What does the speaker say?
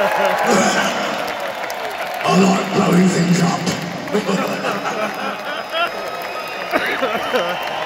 I like blowing things up.